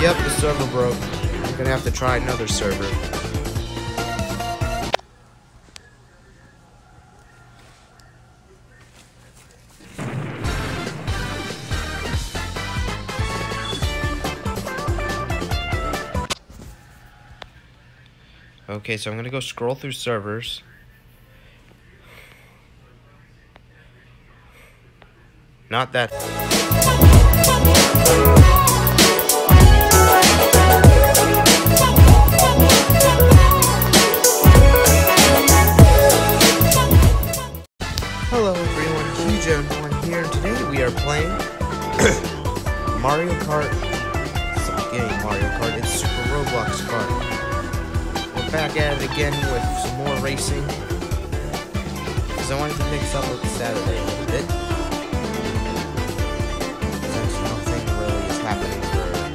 Yep, the server broke. I'm gonna have to try another server. Okay, so I'm gonna go scroll through servers. Not that. Huge1 here, today we are playing Mario Kart. Stop getting Mario Kart, it's Super Roblox Kart. We're back at it again with some more racing. Because I wanted to mix up with Saturday a little bit. Since nothing really is happening for a while.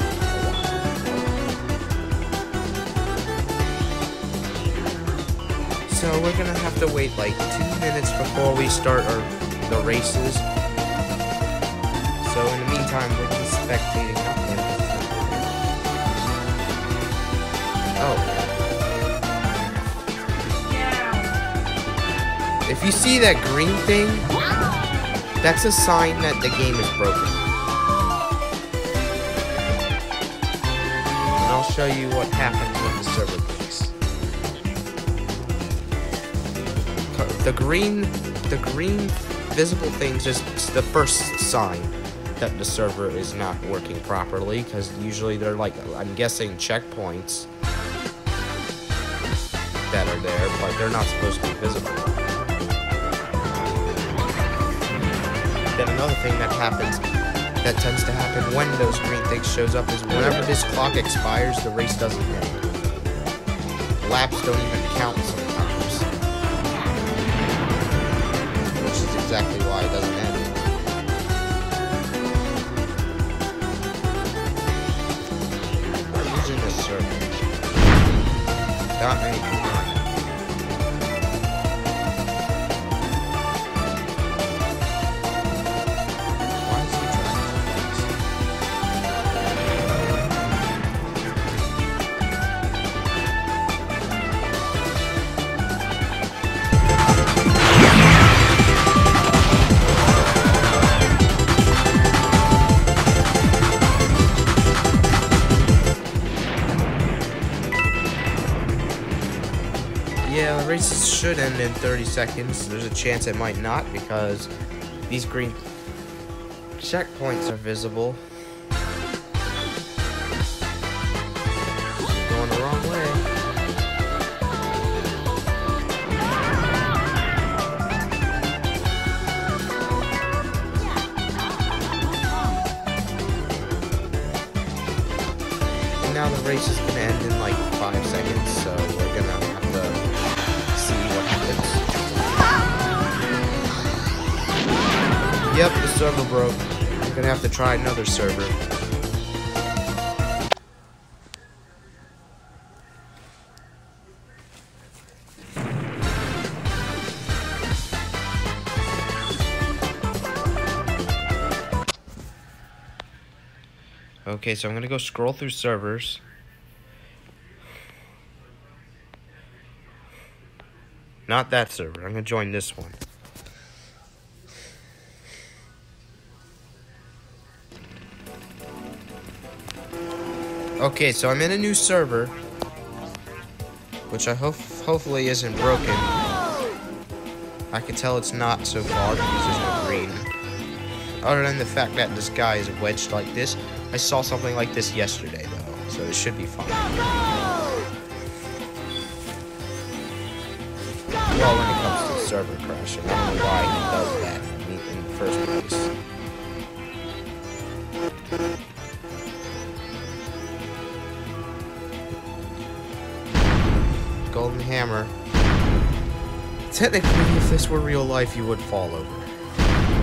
So we're gonna have to wait like two minutes before we start our the races. So in the meantime, we're just spectating. Oh. If you see that green thing, that's a sign that the game is broken. And I'll show you what happens when the server breaks. The green, the green visible things is the first sign that the server is not working properly because usually they're like, I'm guessing checkpoints that are there, but they're not supposed to be visible. Then another thing that happens, that tends to happen when those green things shows up is whenever this clock expires, the race doesn't end. Laps don't even count exactly why it doesn't end. In this circle? Not many should end in 30 seconds. There's a chance it might not because these green checkpoints are visible. Going the wrong way. And now the race is gonna end in like five seconds, so Yep, the server broke. I'm gonna have to try another server. Okay, so I'm gonna go scroll through servers. Not that server. I'm gonna join this one. Okay, so I'm in a new server, which I hope hopefully isn't broken. I can tell it's not so far because there's no green. Other than the fact that this guy is wedged like this, I saw something like this yesterday though, so it should be fine. Well, when it comes to server crashing, I don't know why he does that in in the first place. Hammer. Technically, if this were real life, you would fall over.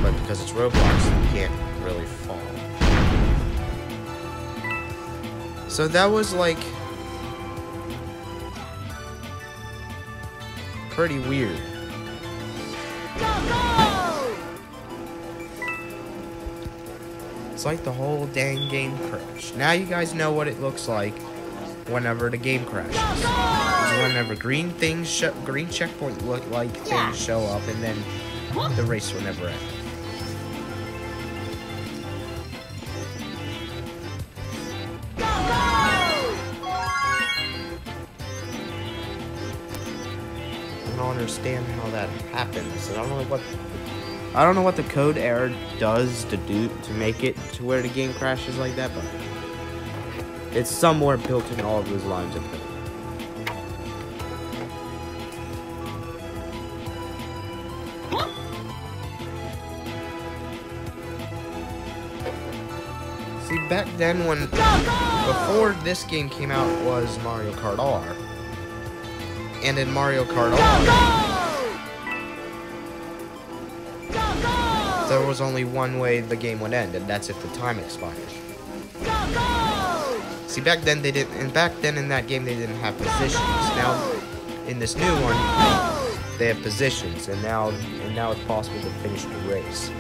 But because it's Roblox, you can't really fall. So that was like pretty weird. It's like the whole dang game crashed. Now you guys know what it looks like whenever the game crashes. Whenever green things, green checkpoint look like things show up, and then the race will never end. I don't understand how that happens. I don't know what I don't know what the code error does to do to make it to where the game crashes like that, but it's somewhere built in all of those lines of code. Back then when before this game came out was Mario Kart R. And in Mario Kart R there was only one way the game would end, and that's if the time expired. See, back then they didn't, and back then in that game they didn't have positions. Now, in this new one, they have positions, and now, and now it's possible to finish the race.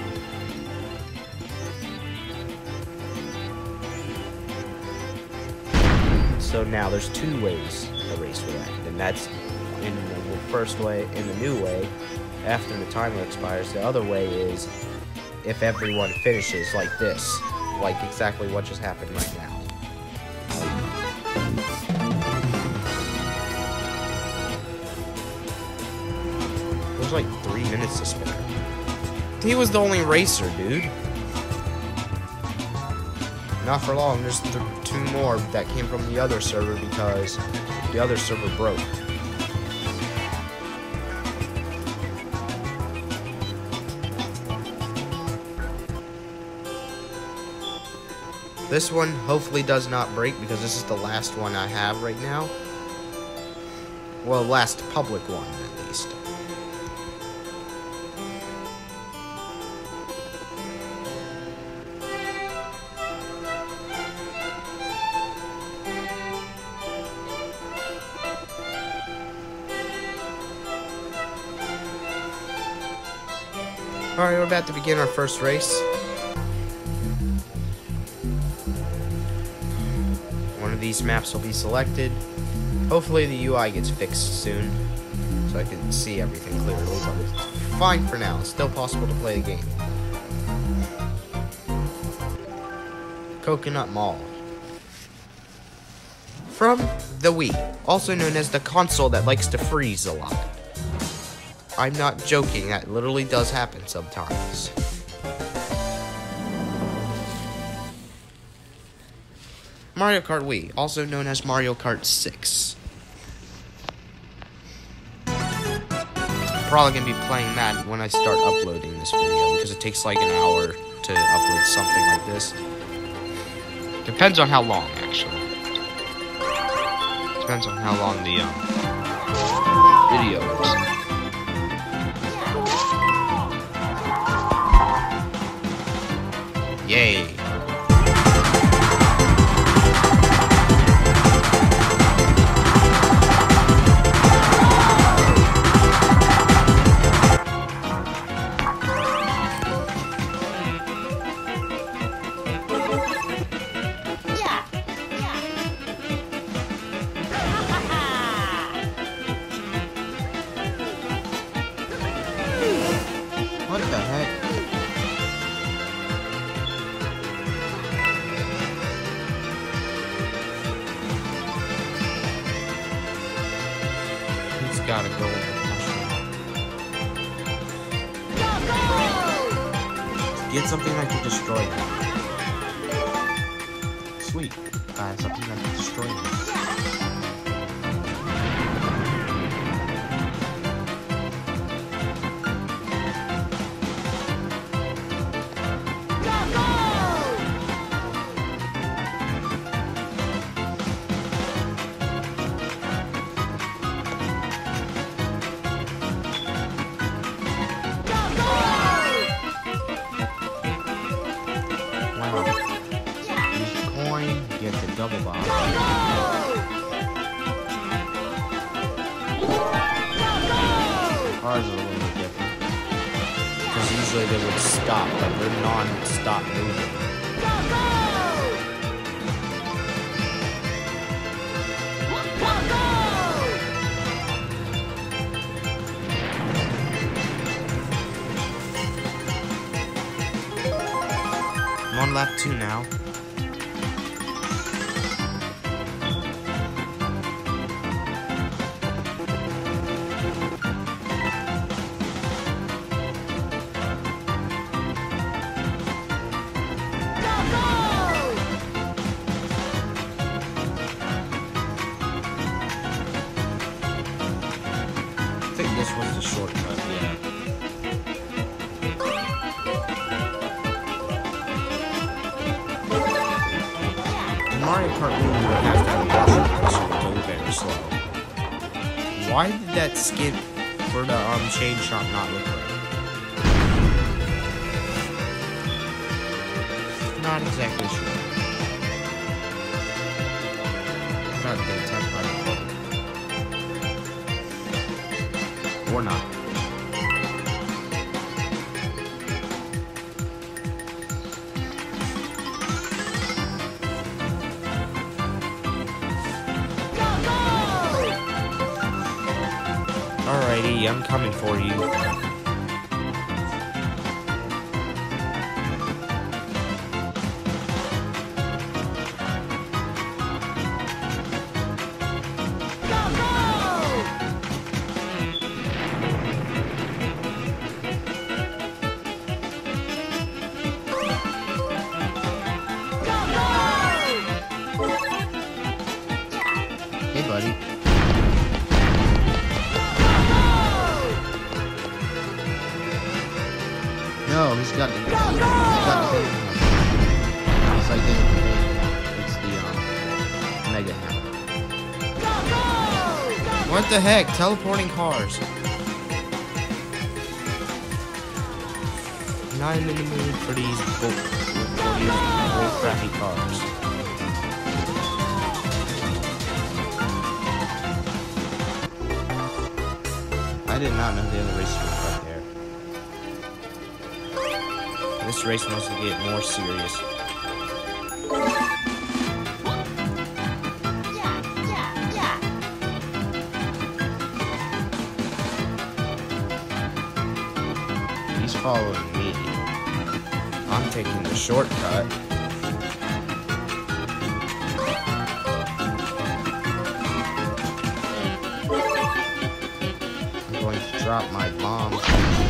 So now there's two ways a race will end, and that's in the first way, in the new way, after the timer expires. The other way is if everyone finishes like this, like exactly what just happened right now. There's like three minutes to spare. He was the only racer, dude. Not for long, there's th two more that came from the other server because the other server broke. This one hopefully does not break because this is the last one I have right now. Well, last public one We're about to begin our first race. One of these maps will be selected. Hopefully the UI gets fixed soon, so I can see everything clearly, but it's fine for now. It's still possible to play the game. Coconut Mall. From the Wii, also known as the console that likes to freeze a lot. I'm not joking, that literally does happen sometimes. Mario Kart Wii, also known as Mario Kart 6. Probably gonna be playing that when I start uploading this video because it takes like an hour to upload something like this. Depends on how long, actually. Depends on how long the um, video is. Yay. Get something that can destroy. Sweet. Uh, something that can destroy usually they would stop, but they're non-stop moving. I'm on lap two now. Skip for the um chain shot not look right? Not exactly sure. Not the the Or not. I'm coming for you. No, he's got the. He's got the big one. It's like the. It's the um, mega hammer. What the heck? Teleporting cars. Not in the mood for these bull, for these bull crappy cars. I did not know the other race was This race wants to get more serious. He's following me. I'm taking the shortcut. I'm going to drop my bomb.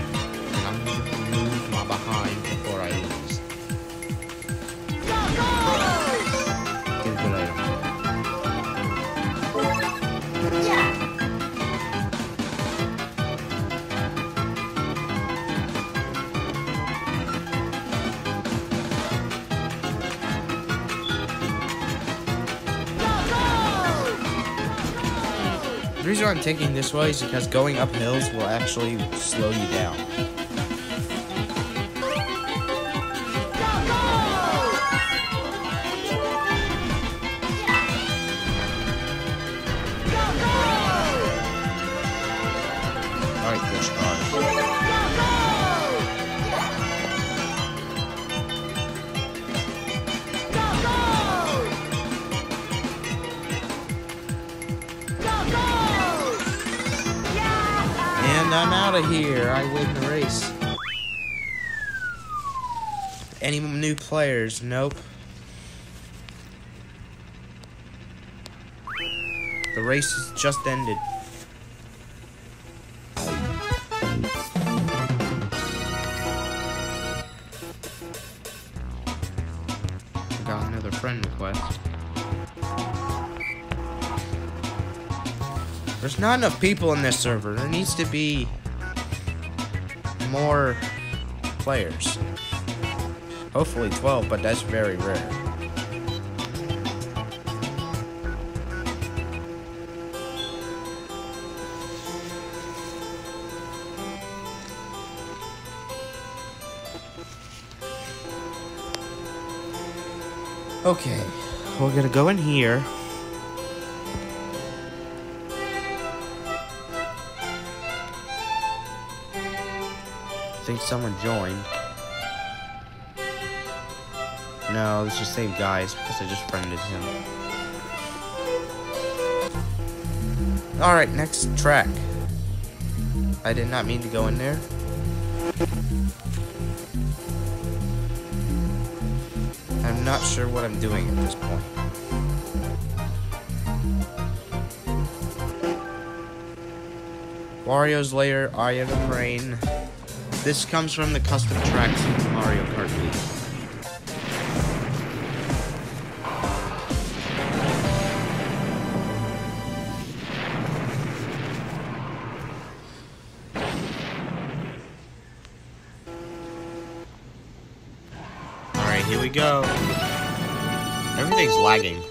reason I'm taking this way is because going up hills will actually slow you down. Of here. I win the race. Any new players? Nope. The race has just ended. Got another friend request. There's not enough people in this server. There needs to be more players. Hopefully 12, but that's very rare. Okay, we're gonna go in here. Someone joined. No, it's just same guys because I just friended him. Alright, next track. I did not mean to go in there. I'm not sure what I'm doing at this point. Wario's Lair, Eye of the Rain. This comes from the custom tracks in Mario Kart Wii. Alright, here we go. Everything's lagging.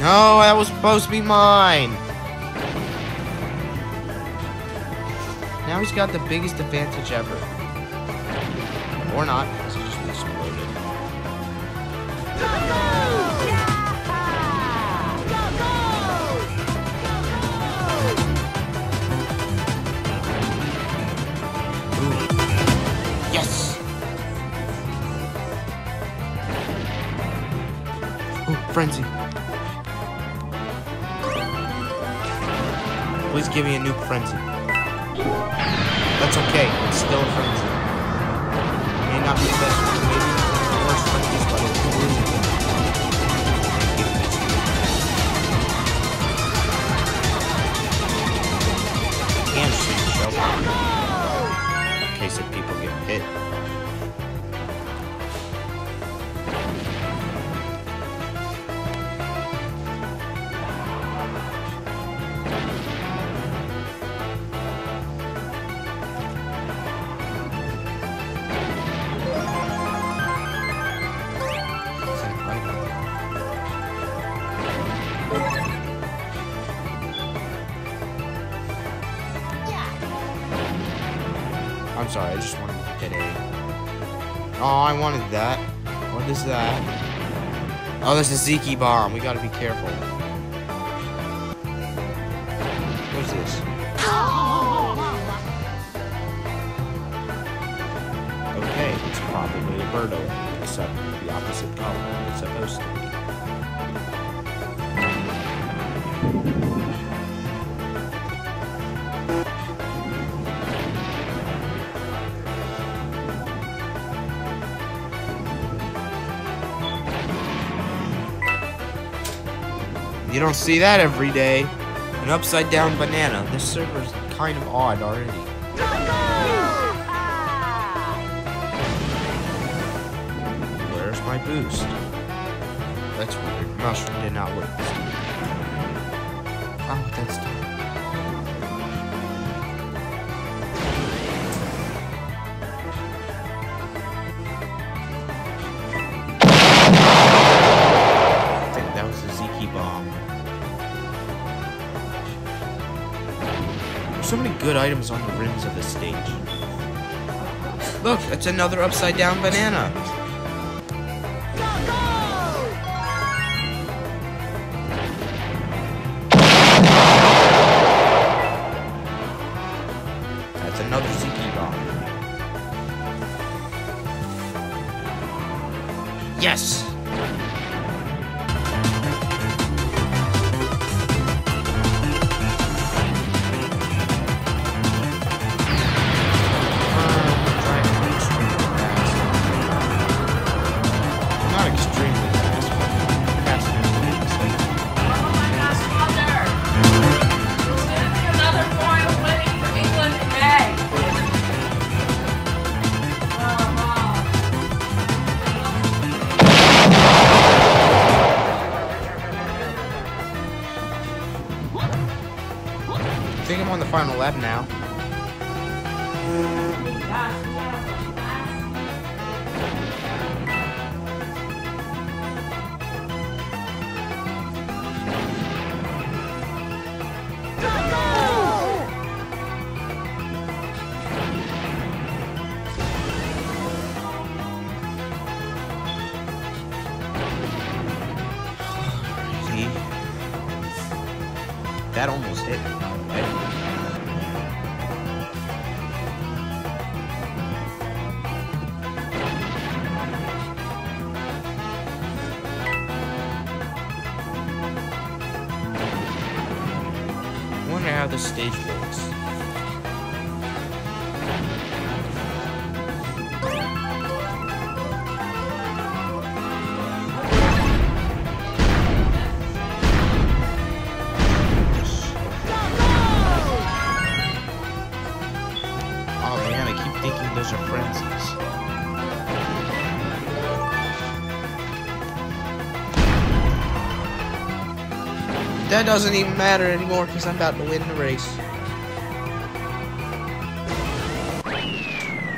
No, that was supposed to be mine! Now he's got the biggest advantage ever. Or not, give me a new frenzy. That's okay, it's still a frenzy. Sorry, I just wanted to get a. Oh, I wanted that. What is that? Oh, that's a Ziki bomb. We gotta be careful. What's this? Okay, it's probably a Birdo, except the opposite color it's supposed to be. You don't see that every day. An upside down banana. This server's kind of odd already. Where's my boost? That's weird. Mushroom did not work. Oh, that's good items on the rims of the stage. Look, it's another upside down banana. That's another Ziki bomb. Yes! Lap now. That almost hit me. Doesn't even matter anymore because I'm about to win the race.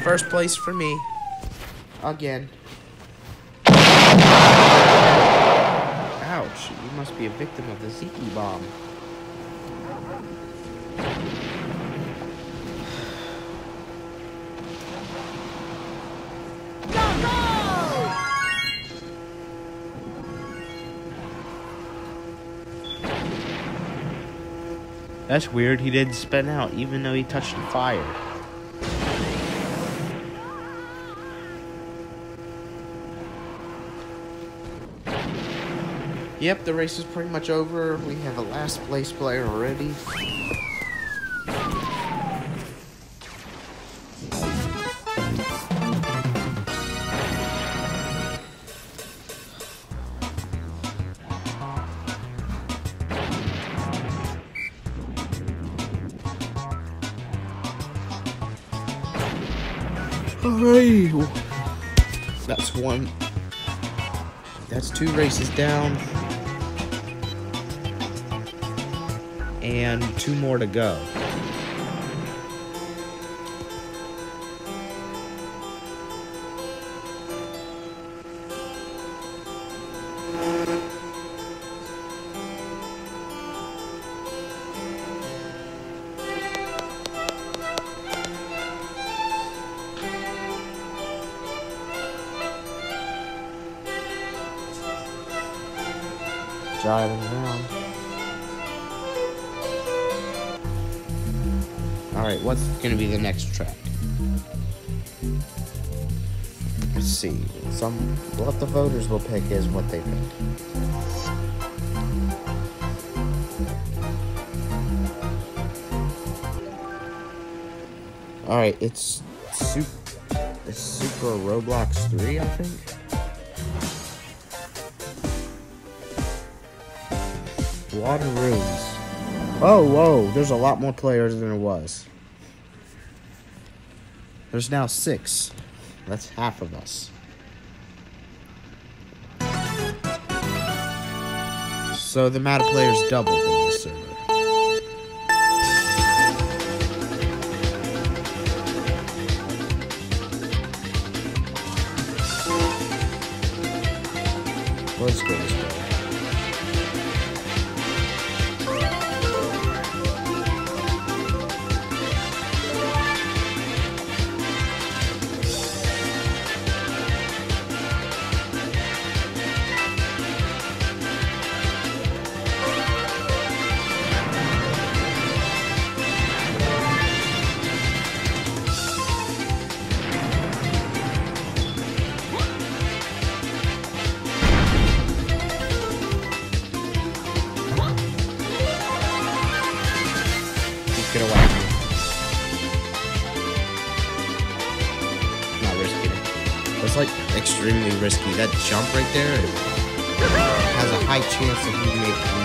First place for me. Again. Ouch, you must be a victim of the Ziki bomb. That's weird, he didn't spin out even though he touched the fire. Yep, the race is pretty much over. We have a last place player already. That's one. That's two races down. And two more to go. Gonna be the next track? Let's see. Some what the voters will pick is what they pick. Alright, it's super it's Super Roblox 3, I think. Water rooms. Oh, whoa, there's a lot more players than there was. There's now six. That's half of us. So the amount of players doubled in this server. Let's go extremely risky. That jump right there has a high chance of you making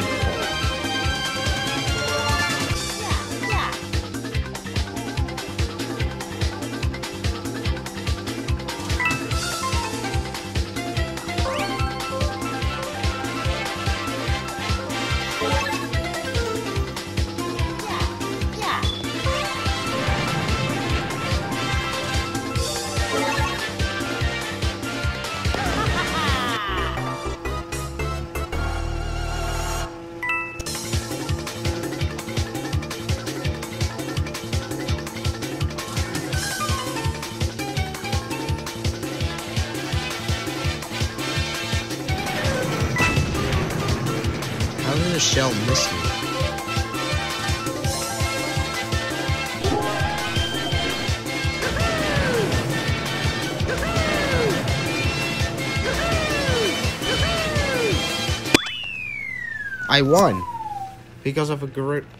shell miss me? I won because of a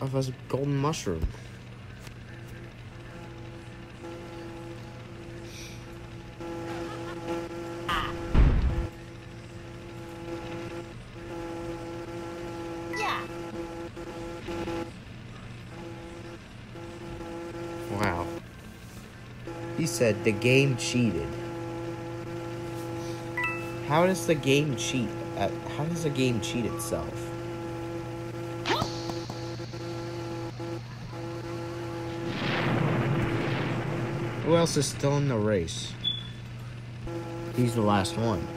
of a golden mushroom. Said the game cheated. How does the game cheat? Uh, how does the game cheat itself? Who else is still in the race? He's the last one.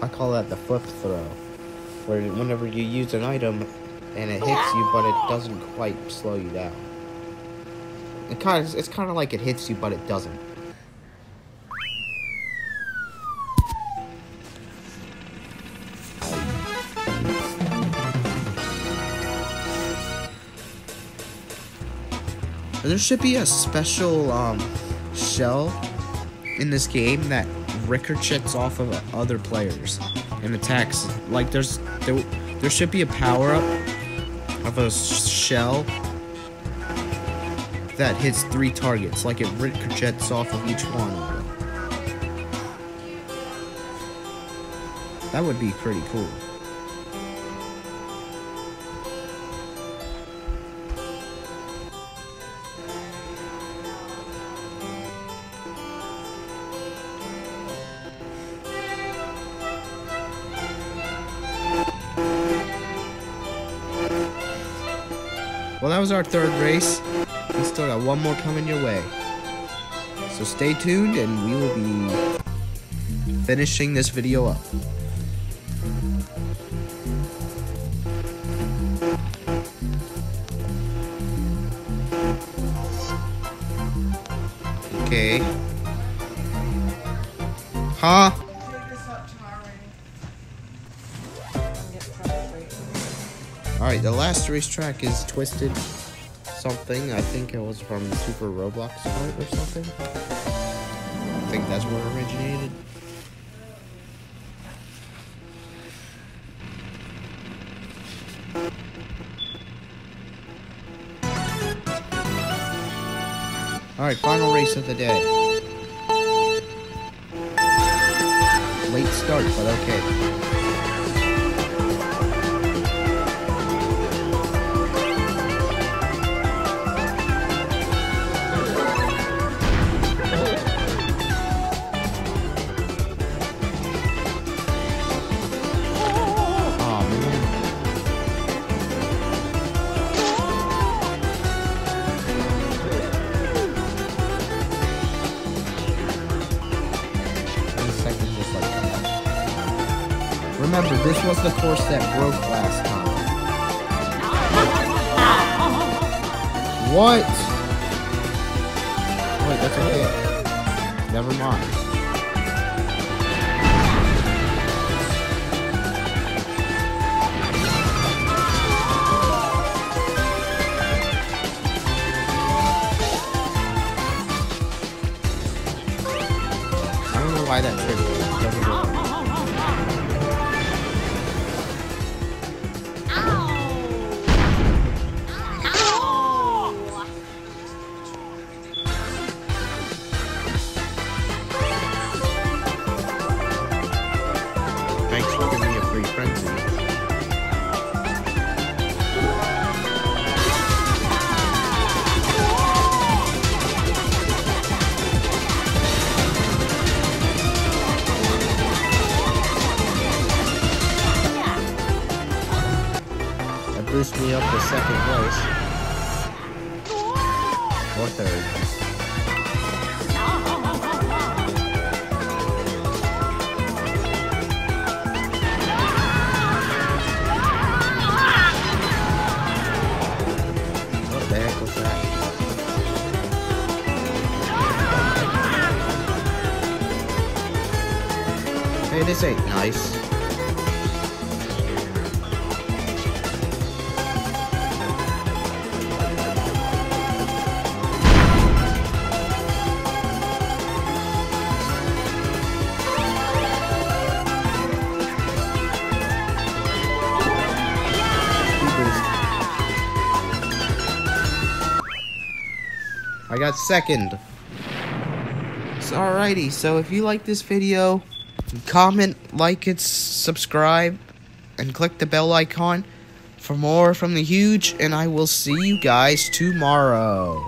I call that the flip throw. Where whenever you use an item and it hits you, but it doesn't quite slow you down. It kind of, it's kind of like it hits you, but it doesn't. There should be a special um, shell in this game that ricochets off of other players and attacks. Like there's there, there should be a power up of a shell that hits three targets. Like it ricochets off of each one. That would be pretty cool. Well, that was our third race. We still got one more coming your way. So stay tuned and we will be finishing this video up. Okay. Huh? Last racetrack is Twisted something. I think it was from Super Roblox Kart or something. I think that's where it originated. Alright, final race of the day. Late start, but okay. Was the course that broke last time. What? Wait, that's okay. Never mind. I don't know why that triggered. This ain't nice. I got second. Alrighty, so if you like this video, comment, like it, subscribe, and click the bell icon for more from the huge, and I will see you guys tomorrow.